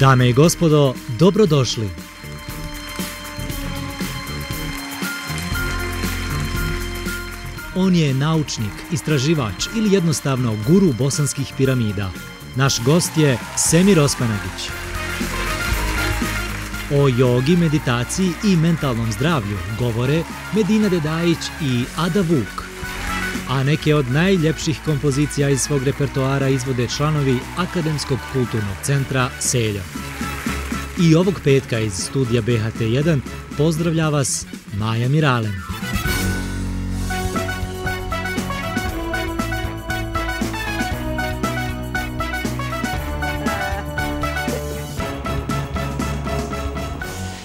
Dame i gospodo, dobrodošli. On je naučnik, istraživač ili jednostavno guru bosanskih piramida. Naš gost je Semir Osmanagić. O jogi, meditaciji i mentalnom zdravlju govore Medina Dedajić i Ada Vuk. A neke od najljepših kompozicija iz svog repertoara izvode članovi Akademskog kulturnog centra Selja. I ovog petka iz studija BHT1 pozdravlja vas Maja Miralem.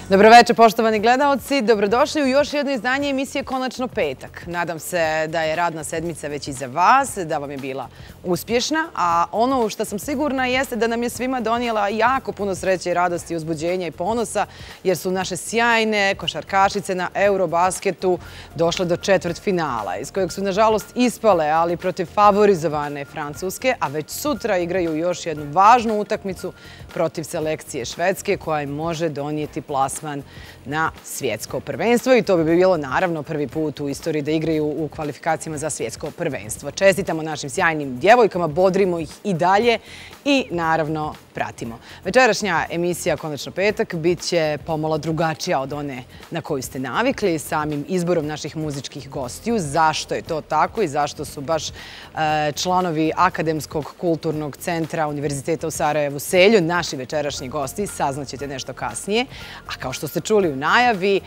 Dobroveče, poštovani gledalci. Dobrodošli u još jedno izdanje emisije Konačno petak. Nadam se da je radna sedmica već iza vas, da vam je bila uspješna, a ono što sam sigurna jeste da nam je svima donijela jako puno sreće, radosti, uzbuđenja i ponosa, jer su naše sjajne košarkašice na Eurobasketu došle do četvrt finala, iz kojeg su nažalost ispale, ali protiv favorizovane Francuske, a već sutra igraju još jednu važnu utakmicu protiv selekcije Švedske, koja im može donijeti plas plasman na svjetsko prvenstvo i to bi bilo naravno prvi put u istoriji da igraju u kvalifikacijama za svjetsko prvenstvo. Čestitamo našim sjajnim djevojkama, bodrimo ih i dalje i naravno pratimo. Večerašnja emisija Konačno petak bit će pomalo drugačija od one na koju ste navikli samim izborom naših muzičkih gostiju. Zašto je to tako i zašto su baš e, članovi Akademskog kulturnog centra Univerziteta u Sarajevu Selju naši večerašnji gosti, saznaćete nešto kasnije. A kao što ste čuli u najavi, e,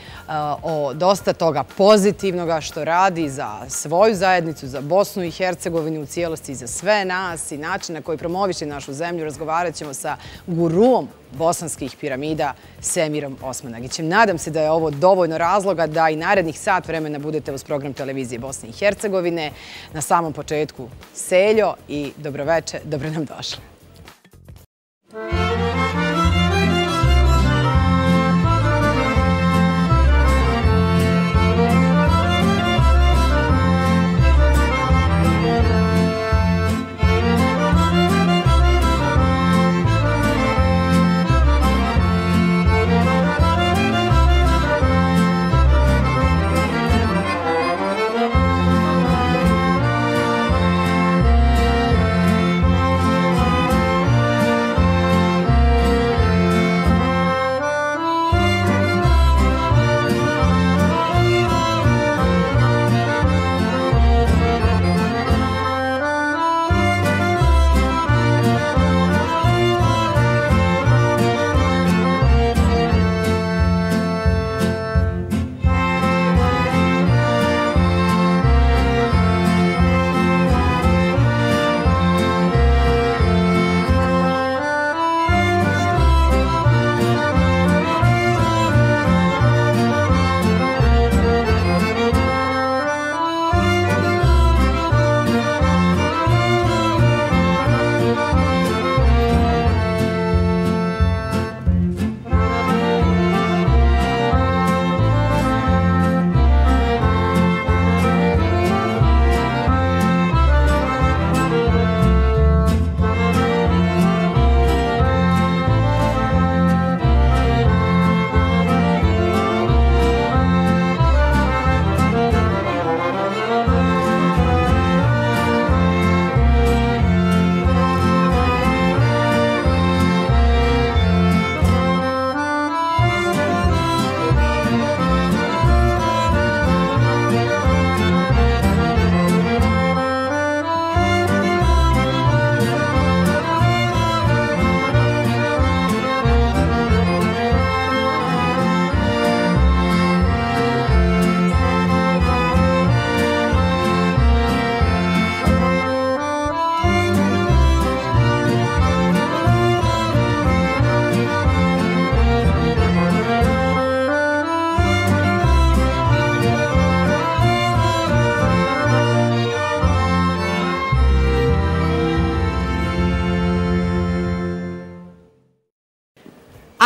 o dosta toga pozitivnoga što radi za svoju zajednicu, za Bosnu i Hercegovinu u cijelosti i za sve nas i način na koji promoviše našu zemlju, razgovarat ćemo sa guruom bosanskih piramida Semirom Osmanagićem. Nadam se da je ovo dovoljno razloga da i narednih sat vremena budete uz program televizije Bosne i Hercegovine. Na samom početku Seljo i dobroveče, dobro nam došli.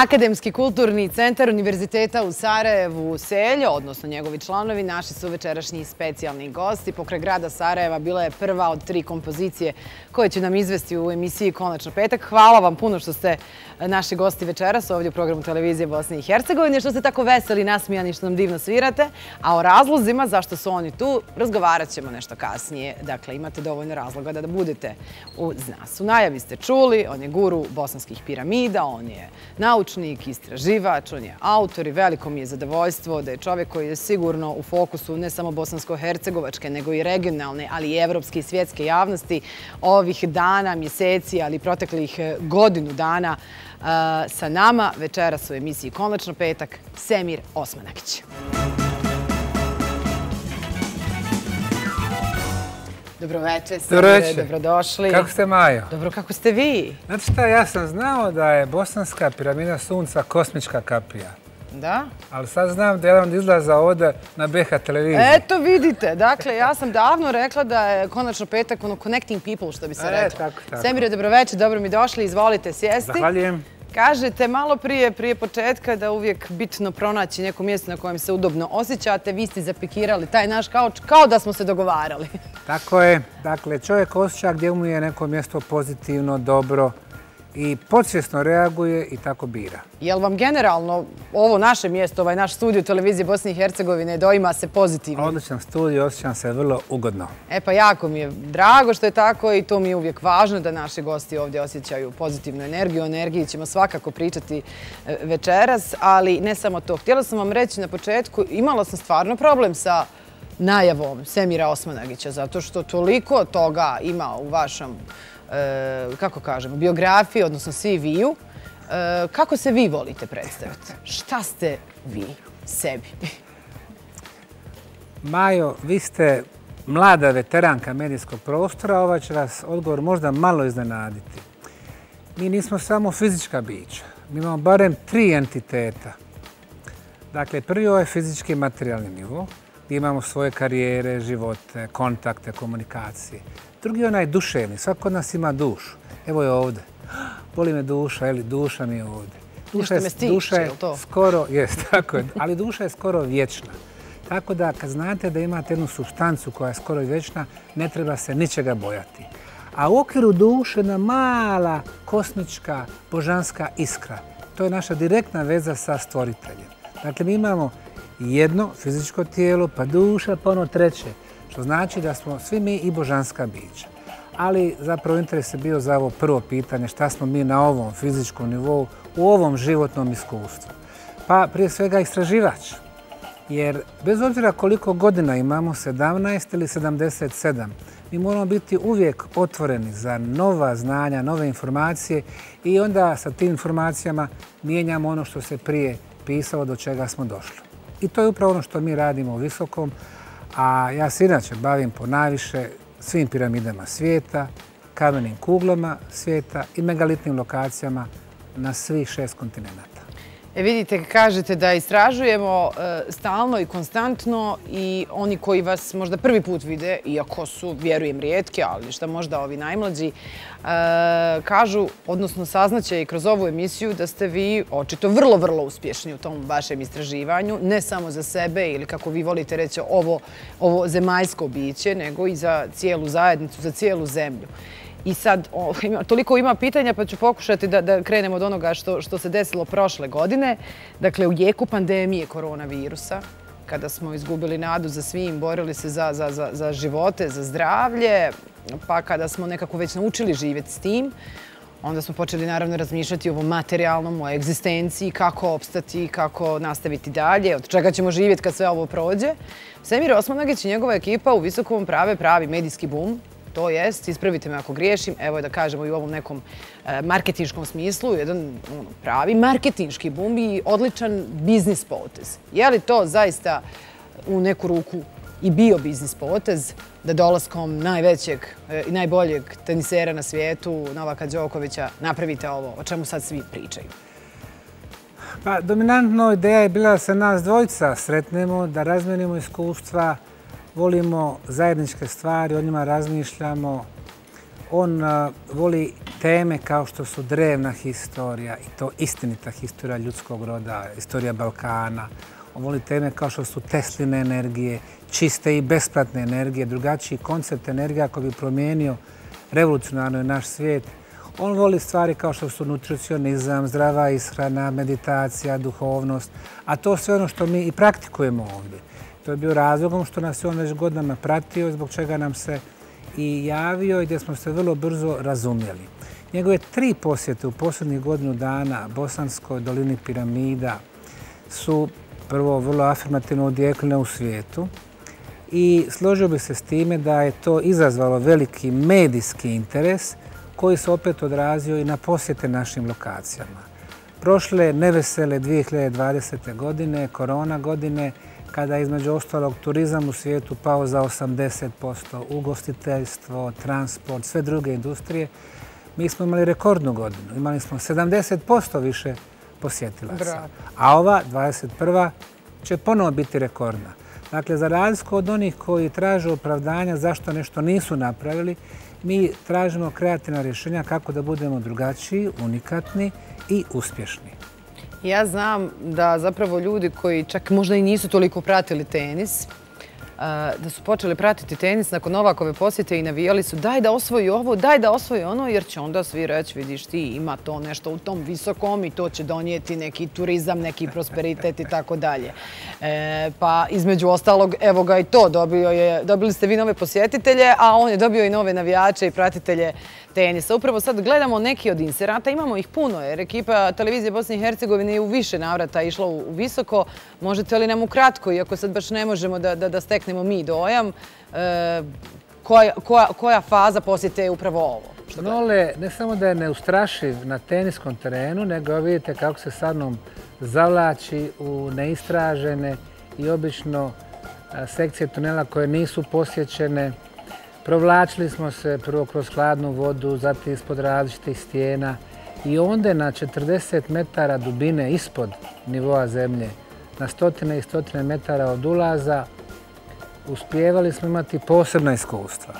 Akademski kulturni centar Univerziteta u Sarajevu Seljo, odnosno njegovi članovi, naši su večerašnji specijalni gosti. Pokraj grada Sarajeva bila je prva od tri kompozicije koje će nam izvesti u emisiji Konačno petak. Hvala vam puno što ste eh, naši gosti večeras ovdje u programu televizije Bosne i Hercegovine, što ste tako veseli, nasmijani, što nam divno svirate. A o razlozima zašto su oni tu, razgovarat ćemo nešto kasnije. Dakle, imate dovoljno razloga da budete uz nas. U najavi ste čuli, on je guru bosanskih piramida, on je naučnik, istraživač, on je autor i veliko mi je zadovoljstvo da je čovjek koji je sigurno u fokusu ne samo bosansko-hercegovačke, nego i regionalne, ali i evropske i svjetske javnosti ovih dana, mjeseci, ali proteklih eh, godinu dana eh, sa nama večeras u emisiji Konačno petak, Semir Osmanakić. Dobroveče, Semire, dobrodošli. Kako ste, Majo? Dobro, kako ste vi? Znate šta, ja sam znao da je bosanska piramida sunca kosmička kapija. Da? Ali sad znam da je jedan izlaza ovdje na BH televiziji. Eto vidite, dakle, ja sam davno rekla da je konačno petak ono connecting people, što bi se rekla. E, tako, tako. Semire, dobroveče, dobro mi došli, izvolite sjesti. Zahvaljujem. Kažete malo prije, prije početka da uvijek bitno pronaći neko mjesto na kojem se udobno osjećate. Vi ste zapikirali taj naš kauč kao da smo se dogovarali. Tako je. Dakle, čovjek osjeća gdje mu je neko mjesto pozitivno, dobro, i podsvjesno reaguje i tako bira. Je li vam generalno ovo naše mjesto, ovaj naš studio televizije Bosne i Hercegovine doima se pozitivno? Odličan studio, osjećam se vrlo ugodno. E pa jako mi je drago što je tako i to mi je uvijek važno da naši gosti ovdje osjećaju pozitivnu energiju. O energiji ćemo svakako pričati e, večeras, ali ne samo to. Htjela sam vam reći na početku, imala sam stvarno problem sa najavom Semira Osmanagića, zato što toliko toga ima u vašom E, Eh, kako kažemo, biografiji, odnosno svi viju, eh, kako se vi volite predstaviti? Šta ste vi sebi? Majo, vi ste mlada veteranka medijskog prostora, ova će vas odgovor možda malo iznenaditi. Mi nismo samo fizička bića. Mi imamo barem tri entiteta. Dakle, prvi je ovaj fizički materijalni nivo, gdje imamo svoje karijere, živote, kontakte, komunikacije. Drugi je onaj duševni, svako od nas ima dušu. Evo je ovde. Boli me duša, ili duša mi je ovde. Duša je, duša je skoro, jest, tako je, ali duša je skoro vječna. Tako da kad znate da imate jednu substancu koja je skoro vječna, ne treba se ničega bojati. A u okviru duše jedna mala kosmička božanska iskra. To je naša direktna veza sa stvoriteljem. Dakle, mi imamo jedno fizičko tijelo, pa duša, pa ono treće što znači da smo svi mi i božanska bića. Ali zapravo interes je bio za ovo prvo pitanje šta smo mi na ovom fizičkom nivou, u ovom životnom iskustvu. Pa prije svega istraživač. Jer bez obzira koliko godina imamo, 17 ili 77, mi moramo biti uvijek otvoreni za nova znanja, nove informacije i onda sa tim informacijama mijenjamo ono što se prije pisalo do čega smo došli. I to je upravo ono što mi radimo u Visokom, A ja se inače bavim po najviše svim piramidama svijeta, kamenim kuglama svijeta i megalitnim lokacijama na svih šest kontinenta. E vidite, kažete da istražujemo e, stalno i konstantno i oni koji vas možda prvi put vide, iako su, vjerujem, rijetki, ali šta možda ovi najmlađi, e, kažu, odnosno saznaće i kroz ovu emisiju da ste vi očito vrlo, vrlo uspješni u tom vašem istraživanju, ne samo za sebe ili kako vi volite reći ovo zemaljsko biće, nego i za cijelu zajednicu, za cijelu zemlju. I sad, toliko ima pitanja, pa ću pokušati da krenemo od onoga što se desilo prošle godine. Dakle, u jeku pandemije koronavirusa, kada smo izgubili nadu za svim, borili se za živote, za zdravlje, pa kada smo nekako već naučili živjeti s tim, onda smo počeli naravno razmišljati o ovom materijalnom, o egzistenciji, kako opstati, kako nastaviti dalje, od čega ćemo živjeti kad sve ovo prođe. Semir Osmanagić i njegova ekipa u Visokom prave pravi medijski boom, to jest, ispravite me ako griješim, evo je da kažemo i u ovom nekom e, marketinškom smislu, jedan ono, pravi marketinški bum i odličan biznis potez. Je li to zaista u neku ruku i bio biznis potez da dolaskom najvećeg e, i najboljeg tenisera na svijetu, Novaka Đokovića, napravite ovo o čemu sad svi pričaju? Pa, dominantna ideja je bila da se nas dvojica sretnemo, da razmenimo iskustva, volimo zajedničke stvari, o njima razmišljamo. On voli teme kao što su drevna historija i to istinita historija ljudskog roda, historija Balkana. On voli teme kao što su tesline energije, čiste i besplatne energije, drugačiji koncept energije koji bi promijenio revolucionarno naš svijet. On voli stvari kao što su nutricionizam, zdrava ishrana, meditacija, duhovnost, a to sve ono što mi i praktikujemo ovdje. To je bio razlogom što nas je on već godinama pratio, zbog čega nam se i javio i gdje smo se vrlo brzo razumjeli. Njegove tri posjete u posljednjih godinu dana Bosanskoj dolini piramida su prvo vrlo afirmativno odjekljene u svijetu i složio bi se s time da je to izazvalo veliki medijski interes koji se opet odrazio i na posjete našim lokacijama. Prošle nevesele 2020. godine, korona godine, kada je između ostalog turizam u svijetu pao za 80%, ugostiteljstvo, transport, sve druge industrije, mi smo imali rekordnu godinu. Imali smo 70% više posjetilaca. A ova, 21. će ponovo biti rekordna. Dakle, za razliku od onih koji traže opravdanja zašto nešto nisu napravili, mi tražimo kreativna rješenja kako da budemo drugačiji, unikatni i uspješni. Ja znam da zapravo ljudi koji čak možda i nisu toliko pratili tenis, eh, da su počeli pratiti tenis nakon Novakove posjete i navijali su daj da osvoji ovo, daj da osvoji ono, jer će onda svi reći, vidiš ti, ima to nešto u tom visokom i to će donijeti neki turizam, neki prosperitet i tako dalje. E, pa između ostalog, evo ga i to, dobili ste vi nove posjetitelje, a on je dobio i nove navijače i pratitelje tenisa. Upravo sad gledamo neki od inserata, imamo ih puno jer ekipa televizije Bosne i Hercegovine je u više navrata išla u visoko. Možete li nam ukratko, iako sad baš ne možemo da steknemo mi dojam, e, koja faza posjete je upravo ovo? Nole, ne samo da je neustrašiv na teniskom terenu, nego vidite kako se sad nam zavlači u neistražene i obično sekcije tunela koje nisu posjećene. Provlačili smo se prvo kroz hladnu vodu, zatim ispod različitih stijena i onda na 40 metara dubine ispod nivoa zemlje, na stotine i stotine metara od ulaza, uspjevali smo imati posebna iskustva.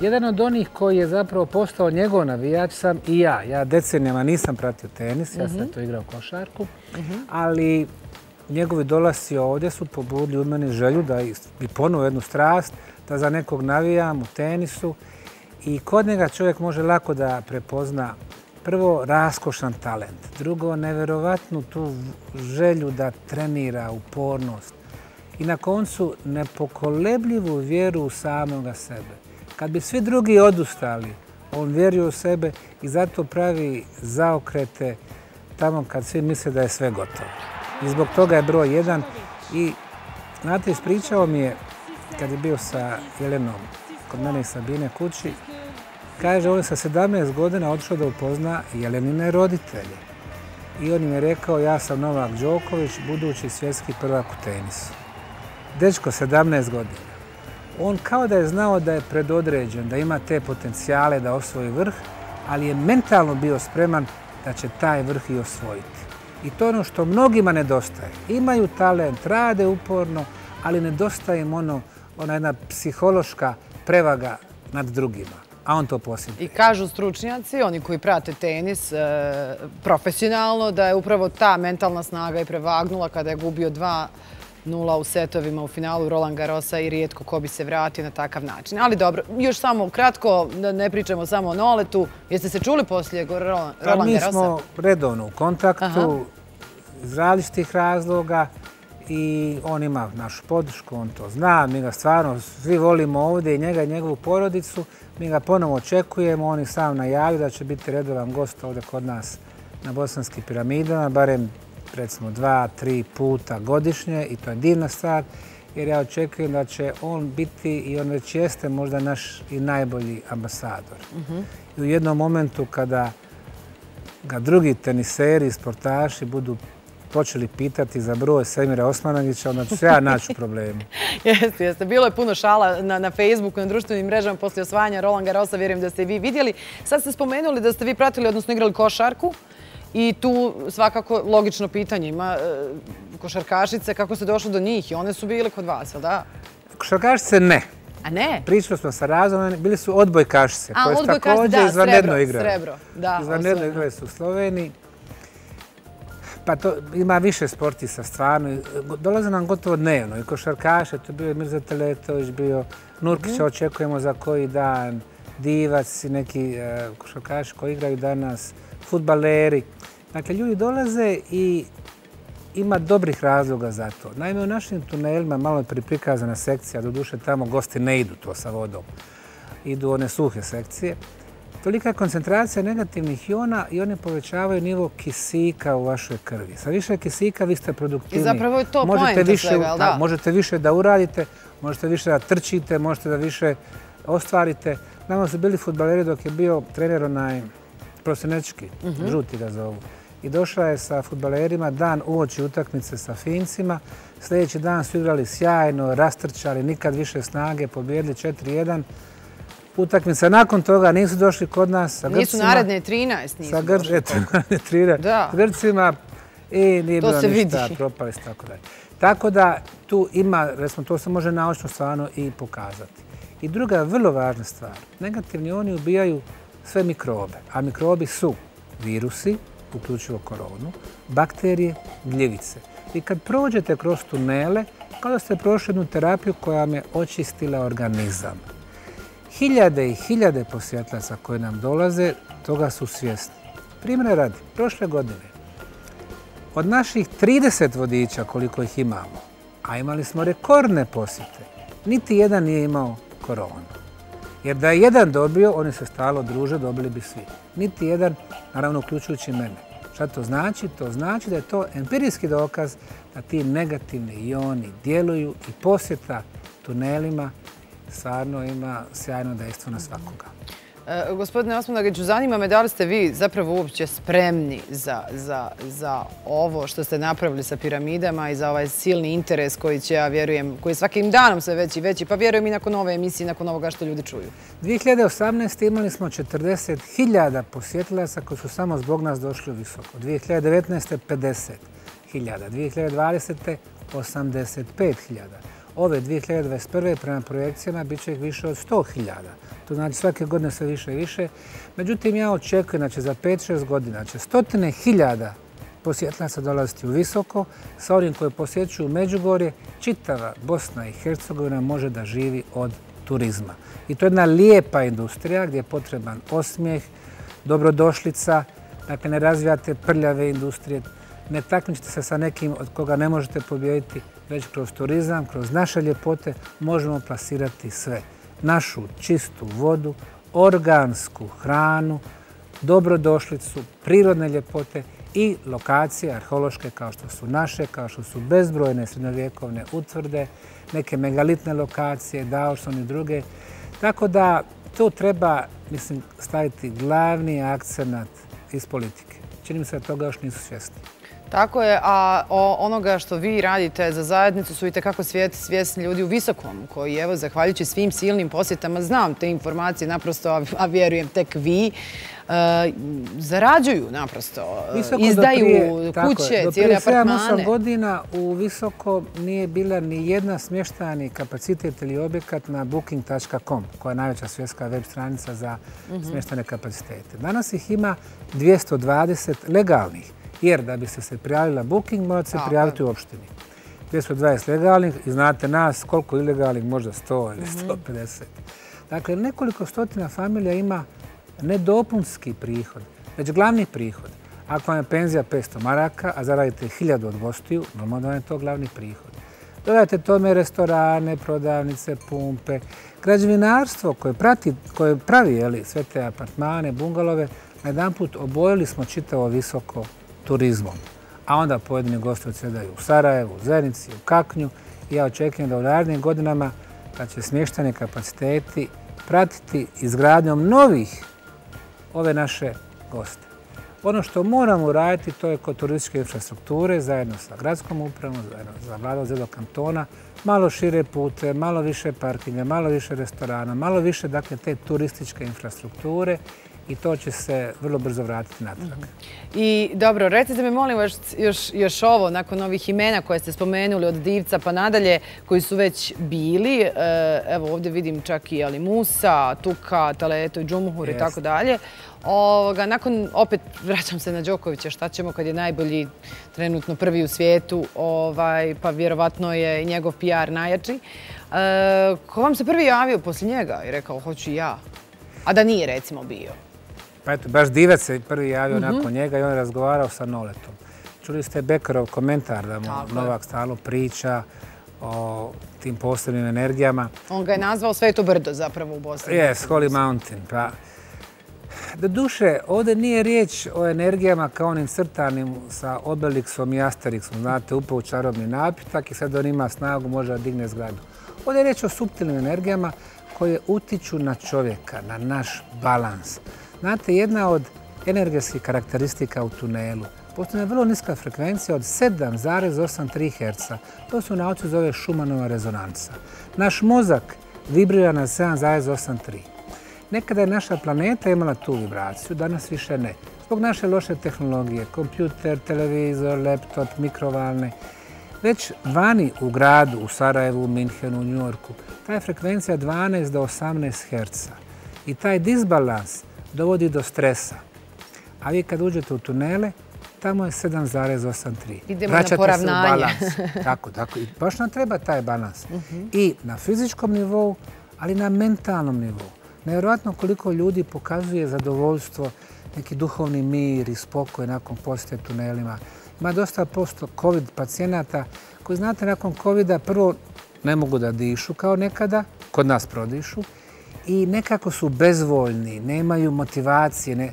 Jedan od onih koji je zapravo postao njegov navijač sam i ja. Ja decenijama nisam pratio tenis, ja sam mhm. to igrao košarku, mhm. ali njegovi dolasci ovdje su pobudili u meni želju da i ponovo jednu strast, da za nekog navijam u tenisu i kod njega čovjek može lako da prepozna prvo raskošan talent, drugo neverovatnu tu želju da trenira upornost i na koncu nepokolebljivu vjeru u samoga sebe. Kad bi svi drugi odustali, on vjeruje u sebe i zato pravi zaokrete tamo kad svi misle da je sve gotovo. I zbog toga je broj jedan i znate, ispričao mi je kad je bio sa Jelenom kod mene i Sabine kući, kaže, on je sa 17 godina odšao da upozna Jelenine roditelje. I on im je rekao, ja sam Novak Đoković, budući svjetski prvak u tenisu. Dečko, 17 godina. On kao da je znao da je predodređen, da ima te potencijale da osvoji vrh, ali je mentalno bio spreman da će taj vrh i osvojiti. I to je ono što mnogima nedostaje. Imaju talent, rade uporno, ali nedostaje im ono ona jedna psihološka prevaga nad drugima, a on to posjeduje. I kažu stručnjaci, oni koji prate tenis e, profesionalno, da je upravo ta mentalna snaga i prevagnula kada je gubio 2-0 u setovima u finalu Roland Garrosa i rijetko ko bi se vratio na takav način. Ali dobro, još samo kratko, ne pričamo samo o Noletu. Jeste se čuli poslije Roland Garrosa? Mi smo redovno u kontaktu iz različitih razloga i on ima našu podršku, on to zna, mi ga stvarno svi volimo ovdje i njega i njegovu porodicu. Mi ga ponovo očekujemo, on je sam najavio da će biti redovan gost ovdje kod nas na Bosanski piramidama, barem recimo dva, tri puta godišnje i to je divna stvar jer ja očekujem da će on biti i on već jeste možda naš i najbolji ambasador. Mhm. I u jednom momentu kada ga drugi teniseri i sportaši budu počeli pitati za broj Semira Osmanagića, onda ću se ja naći u problemu. Jeste, jeste. Bilo je puno šala na Facebooku, na društvenim mrežama poslije osvajanja Roland Garrosa, vjerujem da ste i vi vidjeli. Sad ste spomenuli da ste vi pratili, odnosno igrali košarku i tu svakako logično pitanje ima e, košarkašice, kako ste došli do njih i one su bile kod vas, ili da? Košarkašice ne. A ne? Pričali smo sa razom, bili su odbojkašice. A, koje su odbojkašice, također da, izvanredno srebro, igrale. srebro, da, Izvanredno igrale su u Sloveniji. Pa to ima više sportista stvarno. Dolaze nam gotovo dnevno. I košarkaše, to je bio Mirza Teletović, bio Nurkića očekujemo za koji dan, Divac i neki e, košarkaši koji igraju danas, futbaleri. Dakle, ljudi dolaze i ima dobrih razloga za to. Naime, u našim tunelima malo je priprikazana sekcija, do duše tamo gosti ne idu to sa vodom. Idu one suhe sekcije. Tolika je koncentracija negativnih iona i one povećavaju nivo kisika u vašoj krvi. Sa više kisika vi ste produktivni. I zapravo je to možete više, svega, da? Možete više da uradite, možete više da trčite, možete da više ostvarite. Nama su bili futbaleri dok je bio trener onaj prosinečki, žuti ga zovu. I došao je sa futbalerima dan uoči utakmice sa Fincima. Sljedeći dan su igrali sjajno, rastrčali, nikad više snage, pobjedili 4-1. Utakmica nakon toga nisu došli kod nas sa Grcima. Nisu naredne 13, nisu Sa došli. Grč, eto, naredne 13. Da. S Grcima i nije To bilo se ništa, vidi. propali su tako dalje. Tako da tu ima, recimo, to se može naučno stvarno i pokazati. I druga vrlo važna stvar, negativni oni ubijaju sve mikrobe, a mikrobi su virusi, uključivo koronu, bakterije, gljivice. I kad prođete kroz tunele, kao da ste prošli jednu terapiju koja vam je očistila organizam. Hiljade i hiljade posjetlaca koje nam dolaze, toga su svjesni. Primjer radi, prošle godine, od naših 30 vodiča koliko ih imamo, a imali smo rekordne posjete, niti jedan nije imao koronu. Jer da je jedan dobio, oni se stalo druže, dobili bi svi. Niti jedan, naravno uključujući mene. Šta to znači? To znači da je to empirijski dokaz da ti negativni ioni djeluju i posjeta tunelima stvarno ima sjajno dejstvo na svakoga. E, Gospodine Osmanagiću, zanima me da li ste vi zapravo uopće spremni za, za, za ovo što ste napravili sa piramidama i za ovaj silni interes koji će, ja vjerujem, koji svakim danom sve veći i veći, pa vjerujem i nakon ove emisije, nakon ovoga što ljudi čuju. 2018. imali smo 40.000 posjetilaca koji su samo zbog nas došli u visoko. 2019. 50.000. 2020. 85.000. Ove 2021. prema projekcijama bit će ih više od 100.000. To znači svake godine sve više i više. Međutim, ja očekujem da će za 5-6 godina će stotine hiljada posjetlaca dolaziti u visoko, sa onim koje posjećuju Međugorje, čitava Bosna i Hercegovina može da živi od turizma. I to je jedna lijepa industrija gdje je potreban osmijeh, dobrodošlica, dakle ne razvijate prljave industrije, ne takmičite se sa nekim od koga ne možete pobijediti, već kroz turizam, kroz naše ljepote možemo plasirati sve. Našu čistu vodu, organsku hranu, dobrodošlicu, prirodne ljepote i lokacije arheološke kao što su naše, kao što su bezbrojne srednjovjekovne utvrde, neke megalitne lokacije, Dawson i druge. Tako da to treba, mislim, staviti glavni akcenat iz politike. Čini mi se da toga još nisu svjesni. Tako je, a onoga što vi radite za zajednicu su i tekako svjesni ljudi u Visokom, koji, evo, zahvaljujući svim silnim posjetama, znam te informacije naprosto, a, vjerujem tek vi, e, zarađuju naprosto, e, Visoko izdaju prije- tako je, kuće, do prije 7-8 apartmane. godina u Visoko nije bila ni jedna smještajni kapacitet ili objekat na booking.com, koja je najveća svjetska web stranica za Mhm. smještajne kapacitete. Danas ih ima 220 legalnih, jer da biste se prijavili na booking morate se prijaviti u opštini. 220 legalnih i znate nas koliko ilegalnih, možda 100 ili Mhm. 150. Dakle, nekoliko stotina familija ima ne dopunski prihod, već glavni prihod. Ako vam je penzija 500 maraka, a zaradite 1000 od gostiju, normalno da vam je to glavni prihod. Dodajte tome restorane, prodavnice, pumpe, građevinarstvo koje, prati, koje pravi jeli, sve te apartmane, bungalove, na jedan put obojili smo čitavo visoko turizmom. A onda pojedini gosti odsedaju u Sarajevu, u Zenici, u Kaknju i ja očekujem da u narednim godinama kad će smještani kapaciteti pratiti izgradnjom novih ove naše goste. Ono što moramo uraditi to je kod turističke infrastrukture zajedno sa gradskom upravom, zajedno sa vladom Zedo kantona, malo šire pute, malo više parkinga, malo više restorana, malo više dakle, te turističke infrastrukture i to će se vrlo brzo vratiti natrag. I dobro, recite mi molim vas još, još ovo, nakon ovih imena koje ste spomenuli od Divca pa nadalje, koji su već bili, e, evo ovdje vidim čak i Ali Musa, Tuka, Taleto i Džumuhur i tako dalje. Ovoga, nakon, opet vraćam se na Đokovića, šta ćemo kad je najbolji trenutno prvi u svijetu, ovaj, pa vjerovatno je njegov PR najjači. E, ko vam se prvi javio poslije njega i rekao hoću ja, a da nije recimo bio? Pa eto, baš Divac se prvi javio mhm. nakon njega i on je razgovarao sa Noletom. Čuli ste Bekarov komentar da mu Novak stalo priča o tim posebnim energijama. On ga je nazvao Sveto brdo zapravo u Bosni. Yes, Holy Mountain. Pa, do duše, ovdje nije riječ o energijama kao onim crtanim sa Obelixom i Asterixom. Znate, upao čarobni napitak i sad on ima snagu, može da digne zgradu. Ovdje je riječ o subtilnim energijama koje utiču na čovjeka, na naš balans. Znate, jedna od energetskih karakteristika u tunelu postoje vrlo niska frekvencija od 7,83 Hz. To su nauci zove Schumannova rezonanca. Naš mozak vibrira na 7,83. Nekada je naša planeta imala tu vibraciju, danas više ne. Zbog naše loše tehnologije, kompjuter, televizor, laptop, mikrovalne, već vani u gradu, u Sarajevu, u Minhenu, u Njorku, ta je frekvencija 12 do 18 Hz. I taj disbalans dovodi do stresa. A vi kad uđete u tunele, tamo je 7,83. Idemo na poravnanje. Tako, tako. I baš nam treba taj balans. Mhm. I na fizičkom nivou, ali na mentalnom nivou. Nevjerojatno koliko ljudi pokazuje zadovoljstvo, neki duhovni mir i spokoj nakon posjete tunelima. Ima dosta posto COVID pacijenata koji, znate, nakon COVID-a prvo ne mogu da dišu kao nekada, kod nas prodišu, i nekako su bezvoljni, nemaju motivacije. Ne.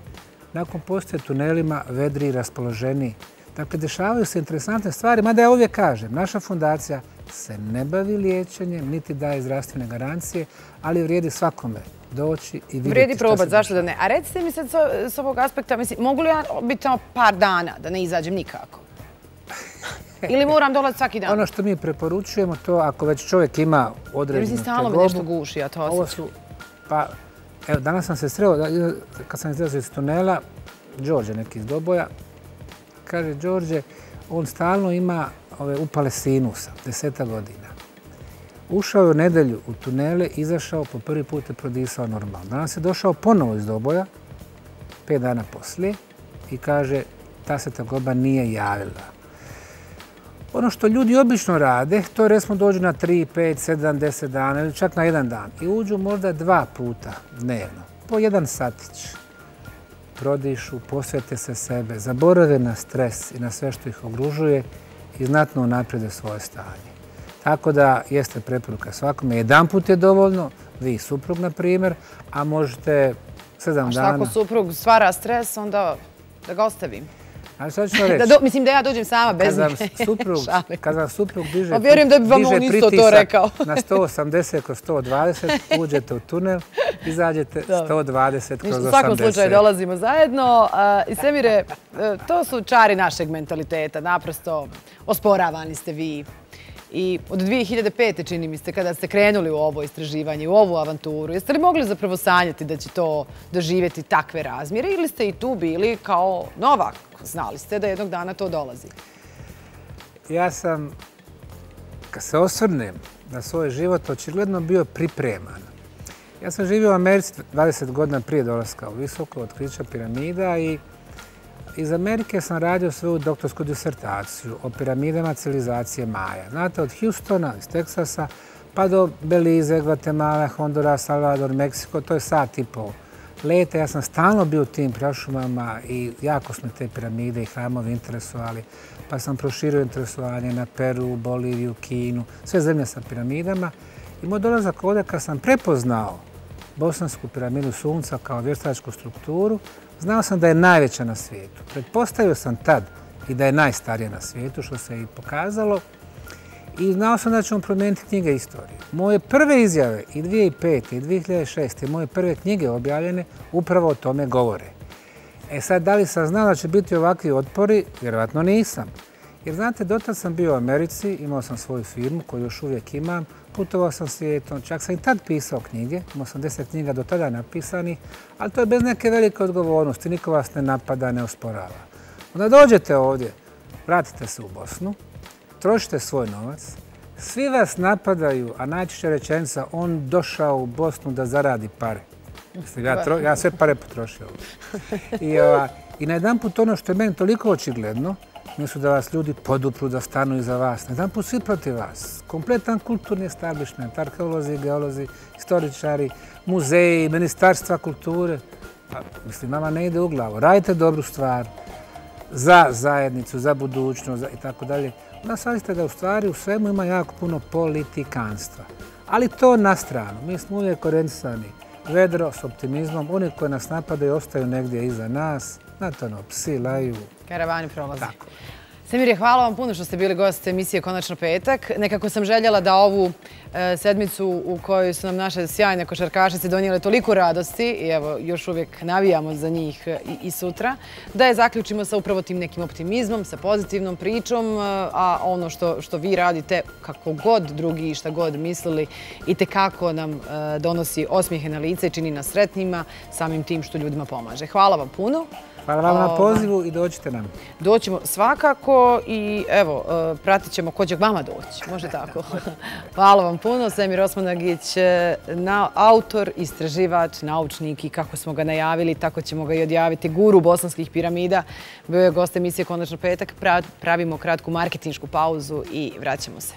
Nakon postoje tunelima vedri i raspoloženi. Dakle, dešavaju se interesantne stvari, mada ja uvijek kažem, naša fundacija se ne bavi liječenjem, niti daje zdravstvene garancije, ali vrijedi svakome doći i vidjeti Vrijedi probati, zašto da ne? A recite mi sad s ovog aspekta, mislim, mogu li ja biti tamo par dana da ne izađem nikako? Ili moram dolaziti svaki dan? Ono što mi preporučujemo, to ako već čovjek ima određenu tegobu... Mislim, stalno nešto guši, ja to osjećam. Pa, evo, danas sam se sreo, e, kad sam izlazio iz tunela, Đorđe neki iz Doboja, kaže Đorđe, on stalno ima ove upale sinusa, deseta godina. Ušao je u nedelju u tunele, izašao, po prvi put je prodisao normalno. Danas je došao ponovo iz Doboja, pet dana poslije, i kaže, ta se takoba nije javila. Ono što ljudi obično rade, to je resmo dođu na 3, 5, 7, 10 dana ili čak na jedan dan i uđu možda dva puta dnevno, po jedan satić. Prodišu, posvete se sebe, zaborave na stres i na sve što ih ogružuje i znatno naprede svoje stanje. Tako da jeste preporuka svakome. Jedan put je dovoljno, vi suprug na primjer, a možete sedam dana... A što ako suprug stvara stres, onda da ga ostavim? Ali sad ću reći. Mislim da ja dođem sama bez njega. Kad vam suprug diže pritisak na 180 kroz 120, uđete u tunel, izađete 120 kroz 80. U svakom slučaju dolazimo zajedno. I Semire, e, to su čari našeg mentaliteta. Naprosto osporavani ste vi. I od 2005. čini mi ste kada ste krenuli u ovo istraživanje, u ovu avanturu, jeste li mogli zapravo sanjati da će to doživjeti takve razmjere ili ste i tu bili kao Novak? Znali ste da jednog dana to dolazi? Ja sam, kad se osvrnem na svoj život, očigledno bio pripreman. Ja sam živio u Americi 20 godina prije dolaska u visoko otkrića piramida i iz Amerike sam radio svoju doktorsku disertaciju o piramidama civilizacije Maja. Znate, od Houstona, iz Teksasa, pa do Belize, Guatemala, Honduras, Salvador, Meksiko, to je sat i pol leta. Ja sam stalno bio u tim prašumama i jako smo te piramide i hramove interesovali. Pa sam proširio interesovanje na Peru, Boliviju, Kinu, sve zemlje sa piramidama. I moj dolazak ovdje kad sam prepoznao bosansku piramidu sunca kao vještačku strukturu, znao sam da je najveća na svijetu. Pretpostavio sam tad i da je najstarija na svijetu, što se i pokazalo. I znao sam da ćemo promijeniti knjige istorije. Moje prve izjave i 2005. i 2006. moje prve knjige objavljene upravo o tome govore. E sad, da li sam znao da će biti ovakvi otpori? Vjerovatno nisam. Jer znate, dotad sam bio u Americi, imao sam svoju firmu koju još uvijek imam, putovao sam svijetom, čak sam i tad pisao knjige, imao sam deset knjiga do tada napisani, ali to je bez neke velike odgovornosti, niko vas ne napada, ne osporava. Onda dođete ovdje, vratite se u Bosnu, trošite svoj novac, svi vas napadaju, a najčešća rečenica, on došao u Bosnu da zaradi pare. Ja, tro, ja sve pare potrošio. I, ova, I na jedan put ono što je meni toliko očigledno, Mjesto da vas ljudi podupru, da stanu iza vas. Na jedan put svi protiv vas. Kompletan kulturni establishment, arheolozi, geolozi, historičari, muzeji, ministarstva kulture. Pa, mislim, nama ne ide u glavu. Radite dobru stvar za zajednicu, za budućnost i tako dalje. Onda shvatite da u stvari u svemu ima jako puno politikanstva. Ali to na stranu. Mi smo uvijek orijentisani vedro, s optimizmom. Oni koji nas napadaju ostaju negdje iza nas. Znate ono, psi laju. Karavani prolazi. Tako. Semirje, hvala vam puno što ste bili gost emisije Konačno petak. Nekako sam željela da ovu e, sedmicu u kojoj su nam naše sjajne košarkašice donijele toliko radosti i evo, još uvijek navijamo za njih e, i sutra, da je zaključimo sa upravo tim nekim optimizmom, sa pozitivnom pričom, e, a ono što vi radite, kako god drugi i šta god mislili, i tekako nam e, donosi osmijehe na lice i čini nas sretnima samim tim što ljudima pomaže. Hvala vam puno. Hvala vam na pozivu i doćite nam. Doćemo svakako i evo, e, pratit ćemo ko će vama doći. Može tako. Hvala vam puno. Semir Osmanagić, e, autor, istraživač, naučnik i kako smo ga najavili, tako ćemo ga i odjaviti. Guru bosanskih piramida. Bio je gost emisije Konačno petak. Pravimo kratku marketinšku pauzu i vraćamo se.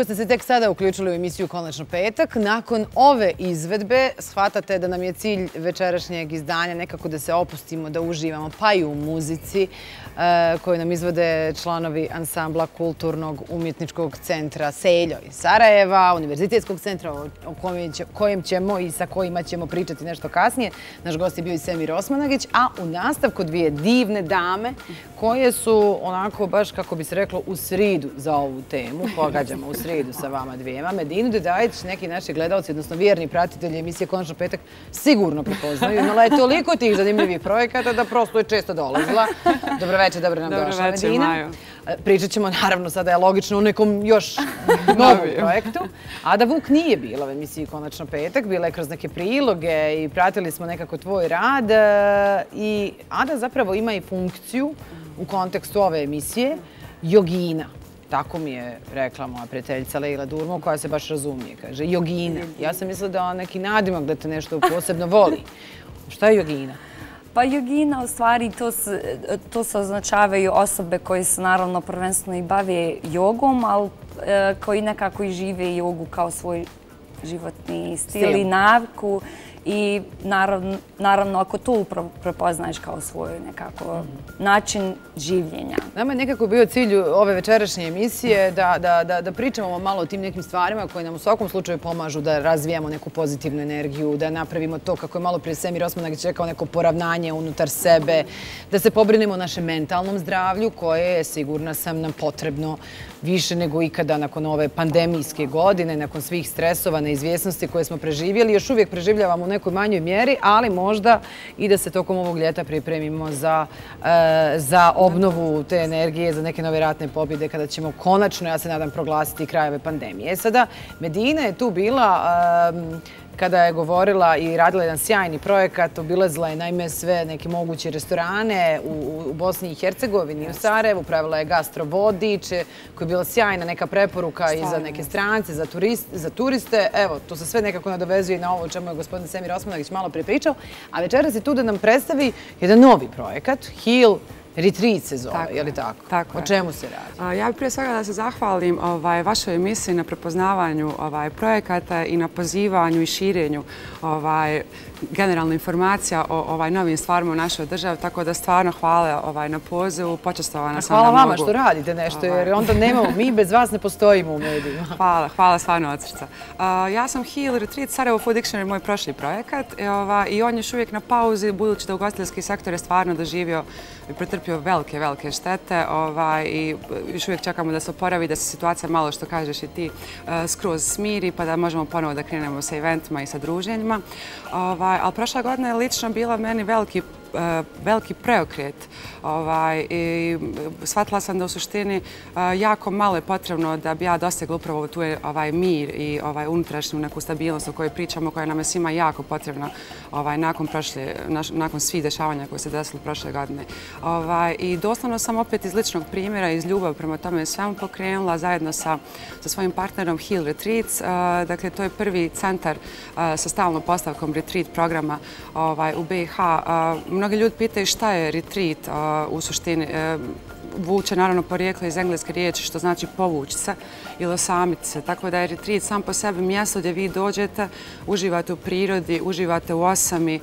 Ukoliko ste se tek sada uključili u emisiju Konačno petak, nakon ove izvedbe shvatate da nam je cilj večerašnjeg izdanja nekako da se opustimo, da uživamo, pa i u muzici e, koju nam izvode članovi ansambla Kulturnog umjetničkog centra Seljo iz Sarajeva, Univerzitetskog centra o kojem ćemo i sa kojima ćemo pričati nešto kasnije. Naš gost je bio i Semir Osmanagić, a u nastavku dvije divne dame koje su onako baš, kako bi se reklo, u sridu za ovu temu. Pogađamo u sridu sa vama dvijema. Medinu Dedajić, neki naši gledalci, odnosno vjerni pratitelji emisije Konačno petak, sigurno prepoznaju. Imala je toliko tih zanimljivih projekata da prosto je često dolazila. Dobro večer, dobro nam došla Medina. Pričat ćemo naravno sada je logično u nekom još novom projektu. Ada Vuk nije bila u emisiji Konačno petak, bila je kroz neke priloge i pratili smo nekako tvoj rad. E, I Ada zapravo ima i funkciju u kontekstu ove emisije, jogina. Tako mi je rekla moja prijateljica Leila Durmo, koja se baš razumije. Kaže, jogina. Ja sam mislila da on neki nadimak da te nešto posebno voli. Šta je jogina? Pa jogina, u stvari, to se označavaju osobe koje se naravno prvenstveno i bave jogom, ali e, koji nekako i žive jogu kao svoj životni stil i naviku. I naravno, ako to prepoznaješ kao svoj nekako način življenja. Nama je nekako bio cilj ove večerašnje emisije da pričamo malo o tim nekim stvarima koje nam u svakom slučaju pomažu da razvijamo neku pozitivnu energiju, da napravimo to kako je malo prije Semir Osmanagić rekao, neko poravnanje unutar sebe, da se pobrinemo o našem mentalnom zdravlju koje je sigurna sam nam potrebno više nego ikada nakon ove pandemijske godine, nakon svih stresova, neizvjesnosti koje smo preživjeli. Još uvijek preživljavamo nekoj manjoj mjeri, ali možda i da se tokom ovog ljeta pripremimo za e, obnovu te energije, za neke nove ratne pobjede kada ćemo konačno, ja se nadam, proglasiti krajeve pandemije. E sada, Medina je tu bila kada je govorila i radila jedan sjajni projekat, obilazila je najme sve neke moguće restorane u Bosni i Hercegovini, u Sarajevu, pravila je gastrovodič, koja je bila sjajna neka preporuka i za neke strance, za turiste. Evo, to se sve nekako nadovezuje na ovo o čemu je gospodin Semir Osmanagić malo pripričao. A večeras je tu da nam predstavi jedan novi projekat, Heal Retreat se zove, je li tako? Tako je. O čemu se radi? Ja bih prije svega da se zahvalim ovaj, vašoj emisiji na prepoznavanju ovaj, projekata i na pozivanju i širenju ovaj, generalna informacija o ovaj novim stvarima u našoj državi, tako da stvarno hvala ovaj, na pozivu, počestovana sam Hvala vama što radite nešto, jer onda nemamo, mi bez vas ne postojimo u medijima. Hvala, hvala stvarno od srca. Ja sam Heal Retreat Sarajevo Food Dictionary, moj prošli projekat, i on je još uvijek na pauzi, budući da ugostiteljski sektor je stvarno doživio i pretrpio velike, velike štete i još uvijek čekamo da se oporavi, da se situacija malo, što kažeš i ti, skroz smiri, pa da možemo ponovo da krenemo sa eventima i sa druženjima. Ovaj, Ovaj, ali prošla godina je lično bila meni veliki E, veliki preokret. Ovaj, shvatila sam da u suštini e, jako malo je potrebno da bi ja dosegla upravo tu ovaj mir i ovaj unutrašnju neku stabilnost o kojoj pričamo, koja nam je svima jako potrebna ovaj, nakon svih dešavanja koje se desilo prošle godine. Ovaj, I doslovno sam opet iz ličnog primjera, iz ljubav prema tome svemu pokrenula zajedno sa svojim partnerom Heal Retreats. E, dakle, to je prvi centar sa stalnom postavkom retreat programa ovaj, u BiH mnogi ljudi pitaju šta je retreat u suštini. E, vuče naravno porijeklo iz engleske riječi što znači povući se ili osamiti se. Tako da je retreat sam po sebi mjesto gdje vi dođete, uživate u prirodi, uživate u osami, e,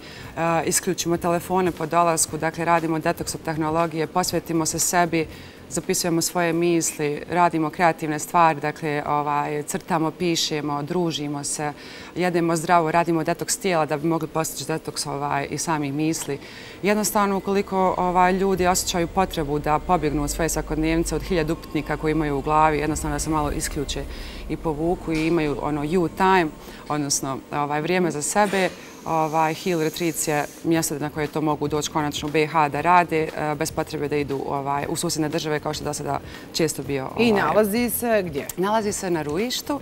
isključimo telefone po dolasku, dakle radimo detoks od tehnologije, posvetimo se sebi, zapisujemo svoje misli, radimo kreativne stvari, dakle ovaj, crtamo, pišemo, družimo se, jedemo zdravo, radimo detoks tijela da bi mogli postići detoks ovaj, i samih misli. Jednostavno, ukoliko ovaj, ljudi osjećaju potrebu da pobjegnu od svoje svakodnevnice od hiljad upitnika koji imaju u glavi, jednostavno da se malo isključe i povuku i imaju ono you time, odnosno ovaj, vrijeme za sebe, ovaj, Hill Retreats je mjesto na koje to mogu doći konačno u BiH da rade, e, bez potrebe da idu ovaj, u susjedne države kao što da sada često bio. I nalazi se gdje? Nalazi se na Ruištu.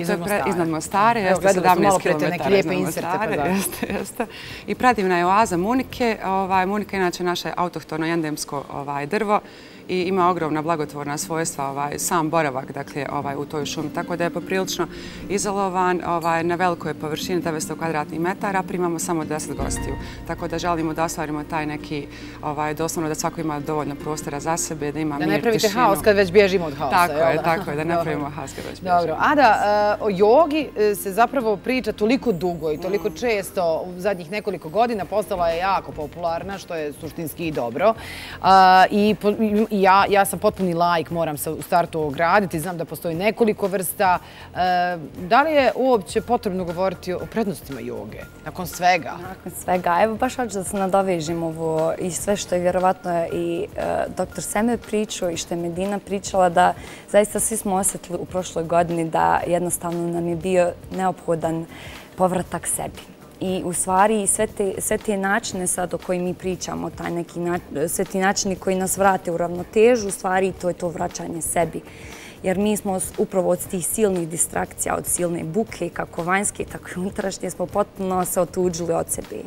Iznad Mostare. Iznad Mostare. Evo, gledali smo malo prete neke lijepe inserte. Jeste, jeste. I predivna je oaza Munike. Munike je inače naše autohtono jendemsko drvo i ima ogromna blagotvorna svojstva ovaj, sam boravak dakle, ovaj, u toj šumi. Tako da je poprilično izolovan ovaj, na velikoj površini 900 kvadratnih metara, primamo samo 10 gostiju. Tako da želimo da ostvarimo taj neki, ovaj, doslovno da svako ima dovoljno prostora za sebe, da ima mir, tišinu. Da ne pravite haos kad već bježimo od haosa. Tako je, tako je, da ne pravimo haos kad već bježimo. Dobro, Ada, o jogi e, se zapravo priča toliko dugo i toliko često u zadnjih nekoliko godina postala je jako popularna, što je suštinski i dobro. I ja sam potpuni lajk, moram se u startu ograditi, znam da postoji nekoliko vrsta. E, da li je uopće potrebno govoriti o prednostima joge, nakon svega? Nakon svega. Evo, baš hoću da se nadovežim ovo i sve što je vjerovatno i e, doktor Seme pričao i što je Medina pričala da zaista svi smo osjetili u prošloj godini da jednostavno nam je bio neophodan povratak sebi. I u stvari sve te načine sad o kojim mi pričamo, sve ti načini koji nas vrate u ravnotežu, u stvari to je to vraćanje sebi jer mi smo upravo od tih silnih distrakcija, od silne buke, kako vanjske, tako i unutrašnje, smo potpuno se otuđili od sebe.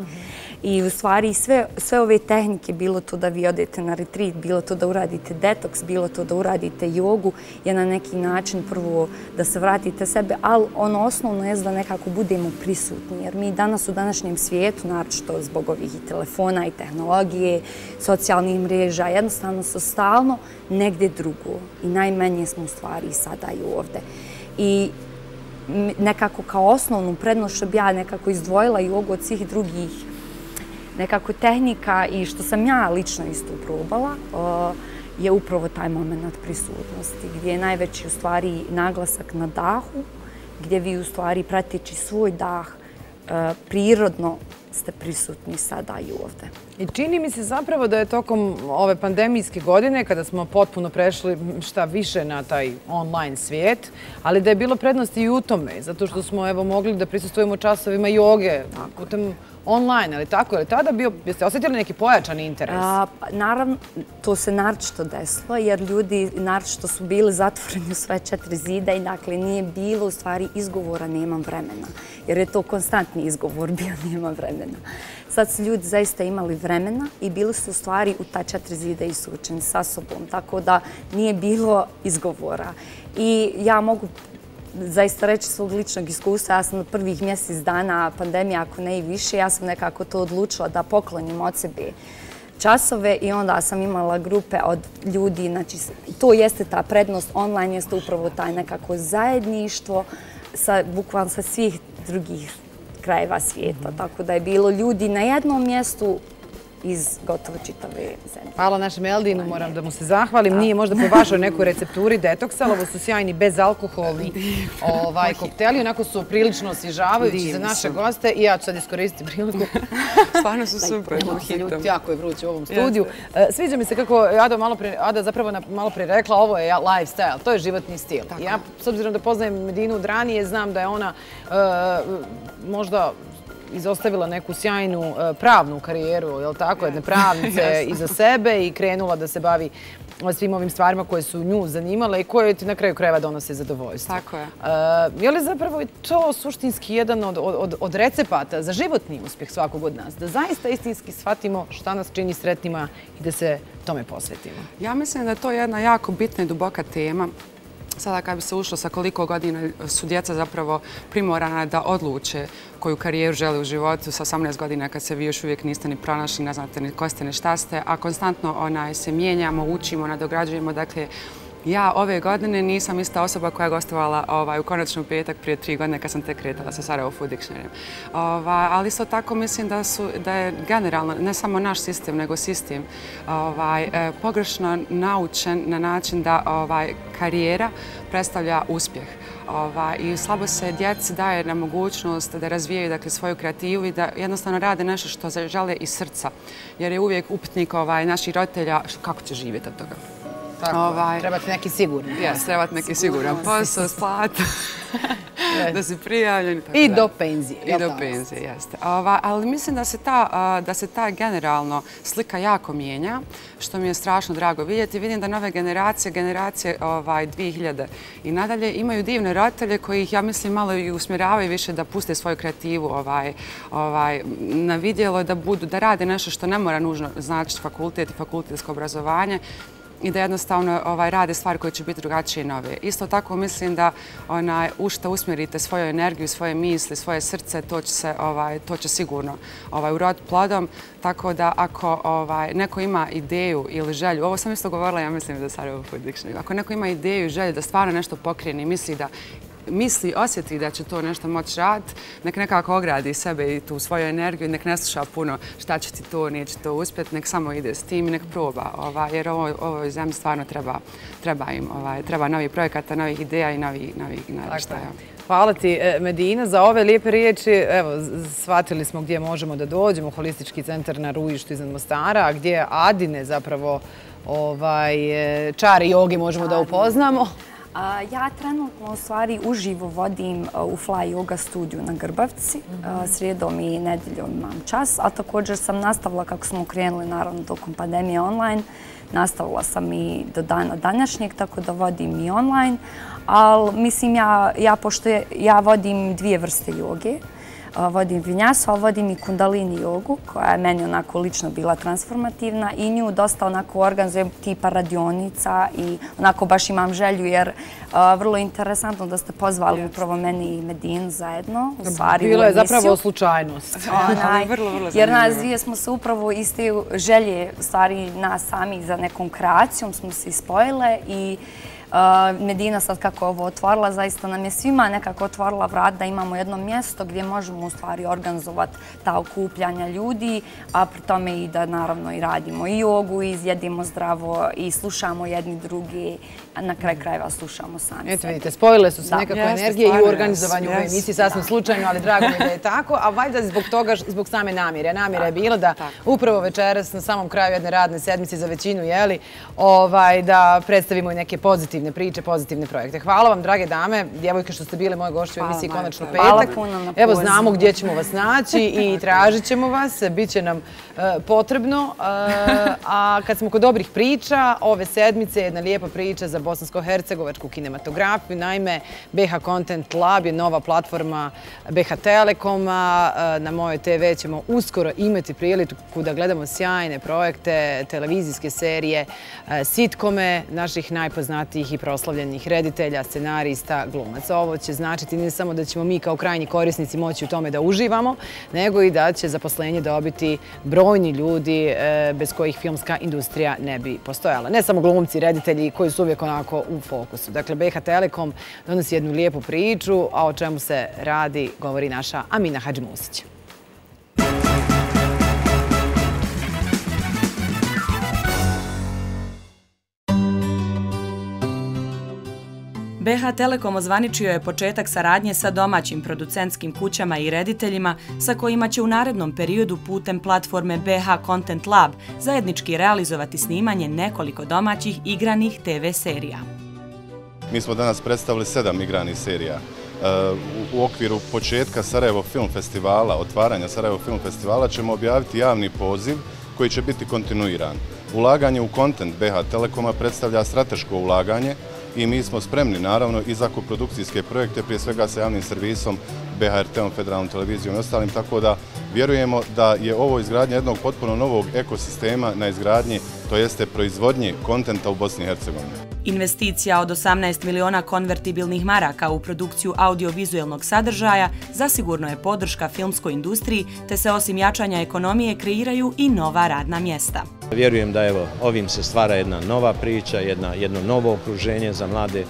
I u stvari sve, sve ove tehnike, bilo to da vi odete na retreat, bilo to da uradite detoks, bilo to da uradite jogu, je na neki način prvo da se vratite sebe, ali ono osnovno je da nekako budemo prisutni, jer mi danas u današnjem svijetu, naročito zbog ovih i telefona i tehnologije, socijalnih mreža, jednostavno su stalno negdje drugo i najmanje smo u stvari sada i ovde. I nekako kao osnovnu prednost što bi ja nekako izdvojila i ovu od svih drugih nekako tehnika i što sam ja lično isto probala, je upravo taj moment prisutnosti gdje je najveći u stvari naglasak na dahu, gdje vi u stvari pratiči svoj dah prirodno ste prisutni sada i ovde. I čini mi se zapravo da je tokom ove pandemijske godine, kada smo potpuno prešli šta više na taj online svijet, ali da je bilo prednosti i u tome, zato što smo evo mogli da prisustujemo časovima joge putem online, ali tako, je li tada bio, jeste osjetili neki pojačan interes? Pa, naravno, to se naročito desilo, jer ljudi naročito su bili zatvoreni u sve četiri zida i dakle nije bilo u stvari izgovora nemam vremena, jer je to konstantni izgovor bio nemam vremena. Sad su ljudi zaista imali vremena i bili su u stvari u ta četiri zida i sa sobom, tako da nije bilo izgovora. I ja mogu zaista reći svog ličnog iskustva. Ja sam od prvih mjesec dana pandemije, ako ne i više, ja sam nekako to odlučila da poklonim od sebe časove i onda sam imala grupe od ljudi. Znači, to jeste ta prednost online, jeste upravo taj nekako zajedništvo sa bukvalno sa svih drugih krajeva svijeta. Tako da je bilo ljudi na jednom mjestu iz gotovo čitave zemlje. Hvala našem Eldinu, moram da mu se zahvalim. Nije možda po vašoj nekoj recepturi detoksa, ovo su sjajni bezalkoholni ovaj, kokteli, onako su prilično osvježavajući za naše goste i ja ću sad iskoristiti priliku. Stvarno su super. Jako je vruće u ovom studiju. E, sviđa mi se kako Ada zapravo malo prije rekla, ovo je lifestyle, to je životni stil. Ja, s obzirom da poznajem Medinu od ranije, znam da je ona e, možda izostavila neku sjajnu e, pravnu karijeru, je li tako, jedne pravnice iza sebe i krenula da se bavi svim ovim stvarima koje su nju zanimale i koje ti na kraju krajeva donose zadovoljstvo. Tako je. E, je li zapravo to suštinski jedan od recepata za životni uspjeh svakog od nas? Da zaista istinski shvatimo šta nas čini sretnima i da se tome posvetimo? Ja mislim da je to jedna jako bitna i duboka tema Sada kad bi se ušlo sa koliko godina su djeca zapravo primorana da odluče koju karijeru žele u životu sa 18 godina kad se vi još uvijek niste ni pronašli, ne znate ni ko ste, ni šta ste, a konstantno se mijenjamo, učimo, nadograđujemo. Dakle, Ja ove godine nisam ista osoba koja je gostovala ovaj, u konačnom petak prije tri godine kad sam te kretala sa Sarajevo Food Dictionary. Ovaj, ali isto tako mislim da, su, da je generalno, ne samo naš sistem, nego sistem ovaj, eh, pogrešno naučen na način da ovaj, karijera predstavlja uspjeh. Ovaj, I slabo se djeci daje na mogućnost da razvijaju dakle, svoju kreativu i da jednostavno rade nešto što žele iz srca. Jer je uvijek upitnik ovaj, naših roditelja kako će živjeti od toga. Ovaj, trebate neki siguran. Jes, trebate neki siguran posao, splat, da si prijavljen. I do penzije. I do penzije, jeste. Ovaj, ali mislim da se, ta, da se ta generalno slika jako mijenja, što mi je strašno drago vidjeti. Vidim da nove generacije, generacije ovaj, 2000 i nadalje, imaju divne roditelje koji ih, ja mislim, malo i usmjeravaju više da puste svoju kreativu ovaj, ovaj, na vidjelo, da, budu, da rade nešto što ne mora nužno značiti fakultet i fakultetsko obrazovanje, i da jednostavno ovaj, rade stvari koje će biti drugačije i nove. Isto tako mislim da onaj, u što usmjerite svoju energiju, svoje misli, svoje srce, to će, se, ovaj, to će sigurno ovaj, uroditi plodom. Tako da ako ovaj, neko ima ideju ili želju, ovo sam isto govorila, ja mislim da Sarajevo ovo Food Dictionary, ako neko ima ideju i želju da stvarno nešto pokrene i misli da misli, osjeti da će to nešto moći rad, nek nekako ogradi sebe i tu svoju energiju, nek ne sluša puno šta će ti to, neće to uspjeti, nek samo ide s tim i nek proba, ovaj, jer ovo, ovo zemlji stvarno treba, treba im, ovaj, treba novi projekata, novih ideja i novih novi, naraštaja. Hvala ti, e, Medina, za ove lijepe riječi. Evo, shvatili smo gdje možemo da dođemo, holistički centar na Rujištu iznad Mostara, gdje Adine zapravo ovaj, e, čare jogi možemo da upoznamo. Ja trenutno u stvari uživo vodim e, u Fly Yoga studiju na Grbavci. E, srijedom i nedeljom imam čas, a također sam nastavila kako smo krenuli naravno tokom pandemije online. Nastavila sam i do dana današnjeg, tako da vodim i online. Ali mislim, ja pošto ja vodim dvije vrste joge, vodim vinjasu, ali vodim i kundalini jogu, koja je meni onako lično bila transformativna i nju dosta onako organizujem tipa radionica i onako baš imam želju jer vrlo interesantno da ste pozvali upravo meni i Medinu zajedno. Bilo je zapravo slučajnost. Jer nas dvije smo se upravo iz te želje, stvari nas sami za nekom kreacijom smo se ispojile i Medina sad kako je ovo otvorila, zaista nam je svima nekako otvorila vrat da imamo jedno mjesto gdje možemo u stvari organizovati ta okupljanja ljudi, a pri tome i da naravno i radimo i jogu, i izjedimo zdravo, i slušamo jedni drugi, na kraj krajeva slušamo sami Eto vidite, spojile su se nekako energije i u organizovanju u emisiji, sasvim slučajno, ali drago mi da je tako, a valjda zbog toga, zbog same namire. Namira je bila da upravo večeras na samom kraju jedne radne sedmice za većinu, jeli, ovaj, da predstavimo i neke pozitivne priče, pozitivne projekte. Hvala vam, drage dame, djevojke što ste bile moje gošće u emisiji Konačno petak. Hvala puno na Evo, znamo gdje ćemo vas naći i tražit ćemo vas. Biće nam E, potrebno. E, a kad smo kod dobrih priča, ove sedmice je jedna lijepa priča za bosansko-hercegovačku kinematografiju. Naime, BH Content Lab je nova platforma BH Telekoma. E, na mojoj TV ćemo uskoro imati priliku da gledamo sjajne projekte, televizijske serije, sitkome naših najpoznatijih i proslavljenih reditelja, scenarista, glumaca. Ovo će značiti ne samo da ćemo mi kao krajnji korisnici moći u tome da uživamo, nego i da će zaposlenje dobiti brojni ljudi e, bez kojih filmska industrija ne bi postojala. Ne samo glumci, reditelji koji su uvijek onako u fokusu. Dakle, BH Telekom donosi jednu lijepu priču, a o čemu se radi govori naša Amina Hadžimusića. BH Telekom ozvaničio je početak saradnje sa domaćim producentskim kućama i rediteljima sa kojima će u narednom periodu putem platforme BH Content Lab zajednički realizovati snimanje nekoliko domaćih igranih TV serija. Mi smo danas predstavili sedam igranih serija. E, u okviru početka Sarajevo Film Festivala, otvaranja Sarajevo Film Festivala, ćemo objaviti javni poziv koji će biti kontinuiran. Ulaganje u kontent BH Telekoma predstavlja strateško ulaganje i mi smo spremni naravno i za koprodukcijske projekte, prije svega sa javnim servisom, BHRT-om, Federalnom televizijom i ostalim, tako da vjerujemo da je ovo izgradnja jednog potpuno novog ekosistema na izgradnji, to jeste proizvodnji kontenta u Bosni i Hercegovini. Investicija od 18 miliona konvertibilnih maraka u produkciju audiovizualnog sadržaja zasigurno je podrška filmskoj industriji, te se osim jačanja ekonomije kreiraju i nova radna mjesta. Vjerujem da evo, ovim se stvara jedna nova priča, jedna, jedno novo okruženje za mlade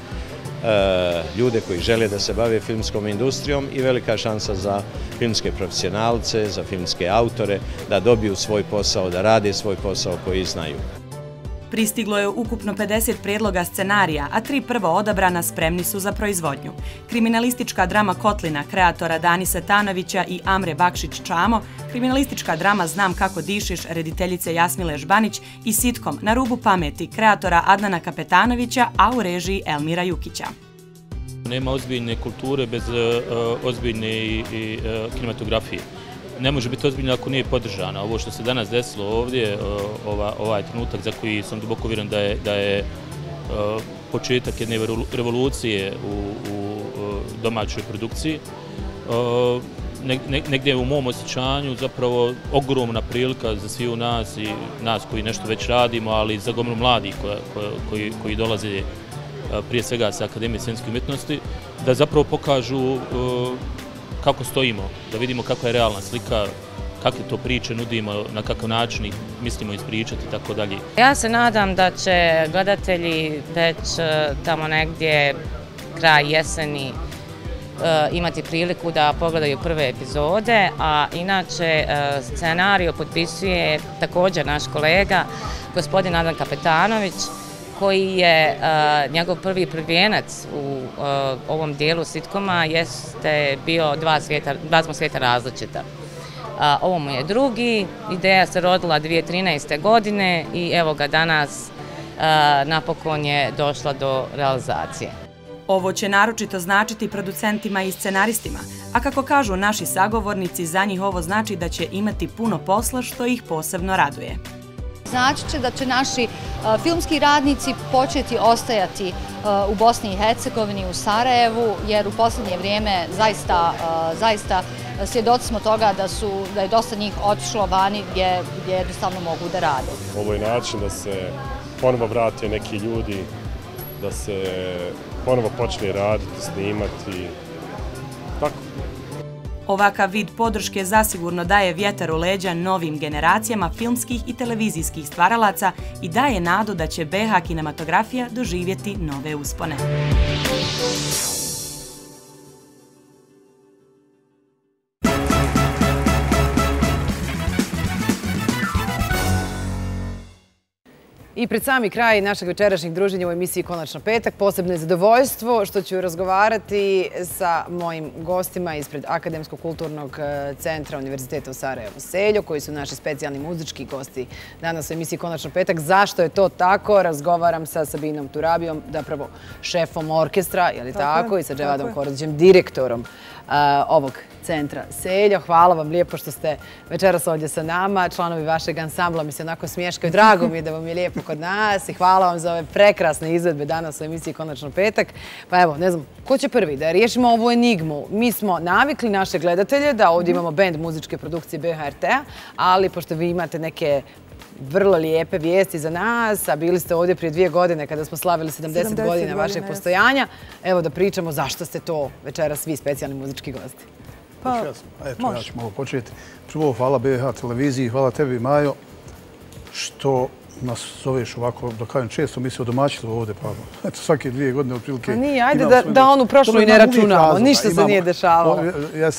Eh, ljude koji žele da se bave filmskom industrijom i velika šansa za filmske profesionalce, za filmske autore da dobiju svoj posao, da rade svoj posao koji znaju. Pristiglo je ukupno 50 predloga scenarija, a tri prvo odabrana spremni su za proizvodnju. Kriminalistička drama Kotlina kreatora Danisa Setanovića i Amre Bakšić-Čamo, kriminalistička drama Znam kako dišiš rediteljice Jasmile Žbanić i sitkom Na rubu pameti kreatora Adnana Kapetanovića, a u režiji Elmira Jukića. Nema ozbiljne kulture bez uh, ozbiljne i, i uh, kinematografije ne može biti ozbiljno ako nije podržana. Ovo što se danas desilo ovdje, ova, ovaj trenutak za koji sam duboko vjeran da je, da je početak jedne revolucije u, u domaćoj produkciji, negdje u mom osjećanju zapravo ogromna prilika za svi u nas i nas koji nešto već radimo, ali za gomru mladih koji dolaze e, prije svega sa Akademije scenske umjetnosti, da zapravo pokažu e, kako stojimo, da vidimo kako je realna slika, kakve to priče nudimo, na kakav način ih mislimo ispričati i tako dalje. Ja se nadam da će gledatelji već e, tamo negdje kraj jeseni e, imati priliku da pogledaju prve epizode, a inače e, scenariju potpisuje također naš kolega, gospodin Adam Kapetanović, koji je njegov prvi prvijenac u ovom dijelu sitkoma, jeste bio dva svijeta, dva smo svijeta različita. Ovo mu je drugi, ideja se rodila 2013. godine i evo ga danas napokon je došla do realizacije. Ovo će naročito značiti producentima i scenaristima, a kako kažu naši sagovornici, za njih ovo znači da će imati puno posla što ih posebno raduje. Znači će da će naši e, filmski radnici početi ostajati e, u Bosni i Hercegovini, u Sarajevu, jer u posljednje vrijeme zaista e, svjedoci smo toga da je dosta njih otišlo vani gdje jednostavno mogu da rade. Ovo je način da se ponovo vrate neki ljudi, da se ponovo počne raditi, snimati. Ovakav vid podrške zasigurno daje vjetar u leđa novim generacijama filmskih i televizijskih stvaralaca i daje nadu da će BH kinematografija doživjeti nove uspone. I pred sami kraj našeg večerašnjeg druženja u emisiji Konačno petak, posebno je zadovoljstvo što ću razgovarati sa mojim gostima ispred Akademskog kulturnog e, centra Univerziteta u Sarajevo Seljo, koji su naši specijalni muzički gosti danas u emisiji Konačno petak. Zašto je to tako? Razgovaram sa Sabinom Turabijom, zapravo šefom orkestra, je li tako? I sa Dževadom Korodićem, direktorom ovog centra Seljo. Hvala vam lijepo što ste večeras ovdje sa nama. Članovi vašeg ansambla mi se onako smješkaju. Drago mi je da vam je lijepo kod nas i hvala vam za ove prekrasne izvedbe danas u emisiji Konačno petak. Pa evo, ne znam, ko će prvi da riješimo ovu enigmu? Mi smo navikli naše gledatelje da ovdje imamo band muzičke produkcije BHRT-a, ali pošto vi imate neke vrlo lijepe vijesti za nas, a bili ste ovdje prije dvije godine kada smo slavili 70 godina vašeg postojanja. Evo da pričamo zašto ste to večera svi specijalni muzički gosti. Pa, eto, ja ću malo početi. Prvo, hvala BH televiziji, hvala tebi, Majo, što nas zoveš ovako, da kažem, često mi se odomaćili ovdje, pa eto, svake dvije godine otprilike... Pa nije, ajde da onu prošlu i ne računamo, ništa se nije dešavalo.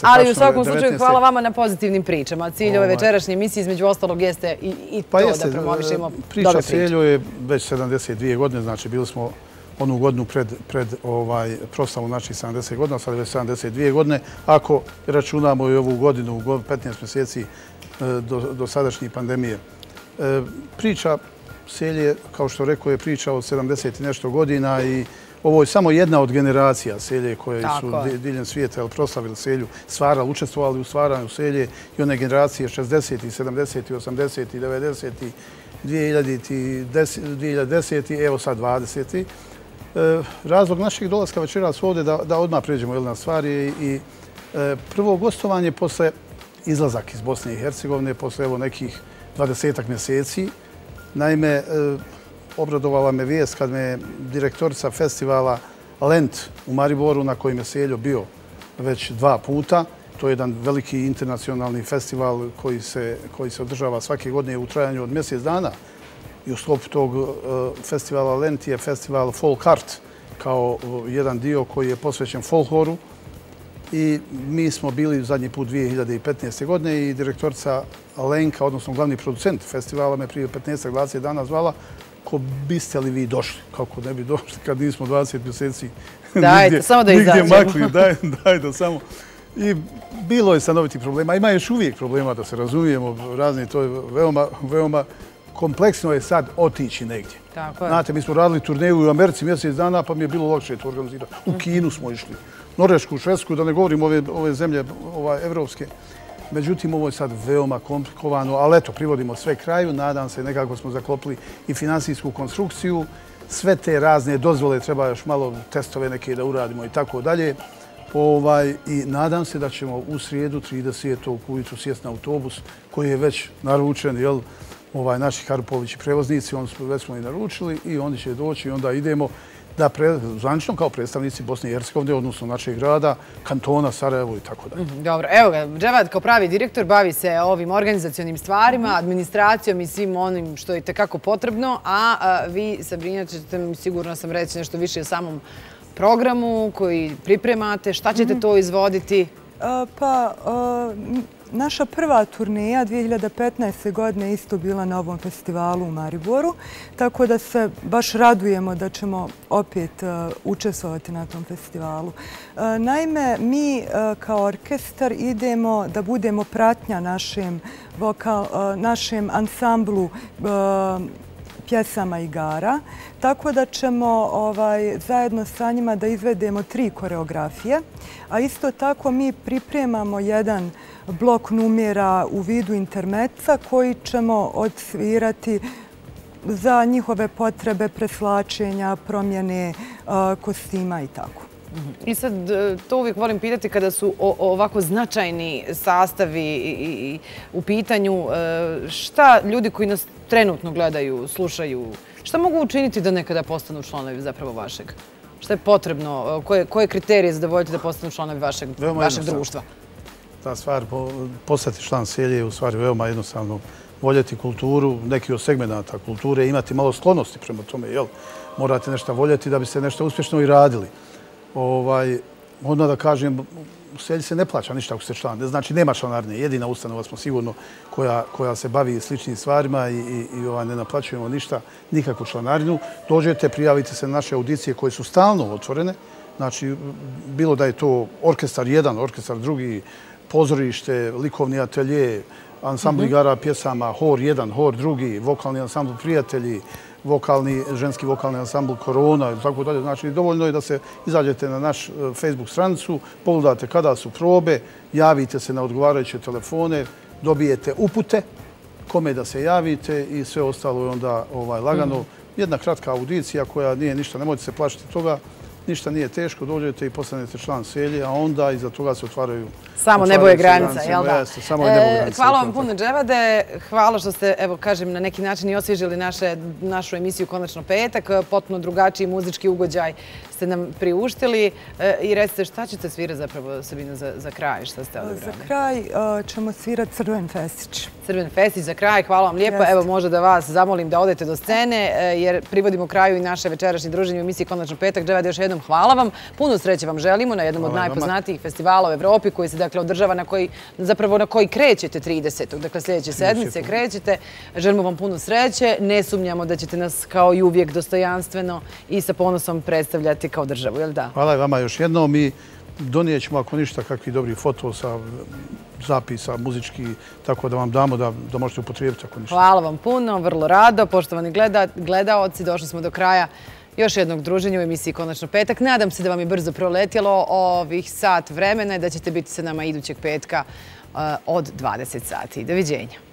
Ali u svakom slučaju hvala vama na pozitivnim pričama. Cilj ove ovaj. večerašnje emisije između ostalog jeste i pa to da promovišemo dobre priče. Priča Seljo je već 72 godine, znači bili smo onu godinu pred ovaj, proslavu naših 70 godina, sad već 72 godine. Ako računamo i ovu godinu, 15 mjeseci e, do sadašnje pandemije, e, priča Selje, kao što rekao, je priča od 70 i nešto godina i ovo je samo jedna od generacija Selje koje su diljem svijeta proslavili Selju, stvarali, učestvovali u stvaranju Selje i one generacije 60. i 70. i 80. i 90. i 2010. i evo sad 20. E, razlog našeg dolaska večeras ovdje da odmah pređemo na stvari i e, prvo gostovanje posle izlazak iz Bosne i Hercegovine, posle evo nekih 20 mjeseci. Naime, e, obradovala me vijest kad me direktorica festivala Lent u Mariboru, na kojem je Seljo bio već dva puta. To je jedan veliki internacionalni festival koji se održava svake godine u trajanju od mjesec dana i u sklopu tog e, festivala Lent je festival Folk Art kao e, jedan dio koji je posvećen folkloru. I mi smo bili zadnji put 2015. godine i direktorica Lenka, odnosno glavni producent festivala, me prije 15-20 dana zvala ko biste li vi došli? Kako ne bi došli kad nismo 20 mjeseci Dajte, samo da izađemo. makli. Daj, daj da samo. I bilo je stanoviti problema. Ima još uvijek problema da se razumijemo. Razni, to je veoma, veoma kompleksno je sad otići negdje. Tako je. Znate, mi smo radili turneju u Americi mjesec dana, pa mi je bilo lakše to organizirati. U Kinu smo išli. Norešku, Švedsku, da ne govorim ove, ove zemlje ovaj, evropske. Međutim, ovo je sad veoma komplikovano, ali eto, privodimo sve kraju. Nadam se, nekako smo zaklopili i finansijsku konstrukciju. Sve te razne dozvole treba još malo testove neke da uradimo i tako dalje. Ovaj, I nadam se da ćemo u srijedu 30. ujutru sjest na autobus koji je već naručen, jel, ovaj, naši Karpovići prevoznici, on smo već smo i naručili i oni će doći i onda idemo da pre, zvanično kao predstavnici Bosne i Hercegovine, odnosno našeg grada, kantona, Sarajevo i tako dalje. Mhm, dobro, evo ga, Dževad kao pravi direktor bavi se ovim organizacijonim stvarima, mhm. administracijom i svim onim što je tekako potrebno, a vi, Sabrina, ćete mi sigurno sam reći nešto više o samom programu koji pripremate, šta ćete mhm. to izvoditi? Pa, Naša prva turneja 2015. godine isto bila na ovom festivalu u Mariboru, tako da se baš radujemo da ćemo opet e, učestvovati na tom festivalu. E, naime, mi e, kao orkestar idemo da budemo pratnja našem ansamblu pjesama igara, tako da ćemo ovaj, zajedno sa njima da izvedemo tri koreografije, a isto tako mi pripremamo jedan blok numjera u vidu intermeca koji ćemo odsvirati za njihove potrebe preslačenja, promjene kostima i tako. Mhm. I sad, e, to uvijek volim pitati kada su ovako značajni sastavi u pitanju, e, šta ljudi koji nas trenutno gledaju, slušaju, šta mogu učiniti da nekada postanu članovi zapravo vašeg? Šta je potrebno? E, koje kriterije zadovoljite da postanu članovi vašeg društva? Ta stvar, postati član selje je u stvari veoma jednostavno voljeti kulturu, neki od segmenta kulture, imati malo sklonosti prema tome, jel? Morate nešto voljeti da biste nešto uspješno i radili ovaj, odmah da kažem, u selji se ne plaća ništa ako ste član. Ne znači, nema članarne. Jedina ustanova smo sigurno koja, koja se bavi sličnim stvarima i, i, i ovaj, ne naplaćujemo ništa, nikakvu članarinu. Dođete, prijavite se na naše audicije koje su stalno otvorene. Znači, bilo da je to orkestar jedan, orkestar drugi, pozorište, likovni atelje, ansambl igara mhm. pjesama, hor jedan, hor drugi, vokalni ansambl prijatelji, vokalni, ženski vokalni ansambl Korona i tako dalje. Znači, dovoljno je da se izađete na naš e, Facebook stranicu, pogledate kada su probe, javite se na odgovarajuće telefone, dobijete upute kome da se javite i sve ostalo je onda ovaj, lagano. Mhm. Jedna kratka audicija koja nije ništa, nemojte se plašiti toga ništa nije teško, dođete i postanete član selje, a onda iza toga se otvaraju... Samo nebo je granica, jel da? Jeste, samo je nebo je granica. Hvala vam puno, Dževade. Hvala što ste, evo kažem, na neki način i osvježili našu emisiju Konačno petak. Potpuno drugačiji muzički ugođaj ste nam priuštili. E, I recite, šta ćete svirati zapravo, Sabina, za kraj? Šta ste odebrali? Za kraj e, ćemo svirati Crven Festić. Crven Festić za kraj. Hvala vam lijepo. Evo, možda da vas zamolim da odete do scene, e, jer privodimo kraju i naše večerašnje druženje u emisiji Konačno petak. Dževade, još jednom hvala vam. Puno sreće vam želimo na jednom od najpoznatijih festivala u Evropi koji se dakle održava na koji, zapravo na koji krećete 30. Dakle, sljedeće sedmice krećete. Želimo vam puno sreće. Ne sumnjamo da ćete nas kao i uvijek dostojanstveno i sa ponosom predstavljati kao državu, je li da? Hvala vama još jednom Mi donijet ćemo ako ništa kakvi dobri foto sa zapisa muzički, tako da vam damo da, da možete upotrijebiti ako ništa. Hvala vam puno, vrlo rado. Poštovani gledaoci, došli smo do kraja još jednog druženja u emisiji Konačno petak. Nadam se da vam je brzo proletjelo ovih sat vremena i da ćete biti sa nama idućeg petka eh, od 20 sati. Doviđenja.